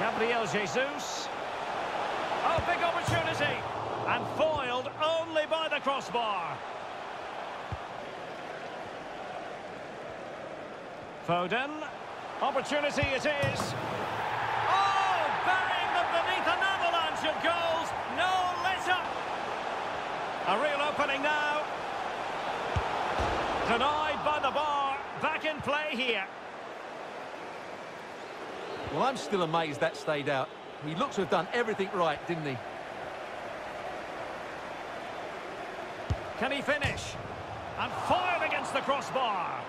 Gabriel Jesus. Oh, big opportunity. And foiled only by the crossbar. Foden. Opportunity it is. Oh, burying them beneath an avalanche of goals. No let up. A real opening now. Denied by the bar. Back in play here. Well, I'm still amazed that stayed out. He looks to have done everything right, didn't he? Can he finish? And foiled against the crossbar.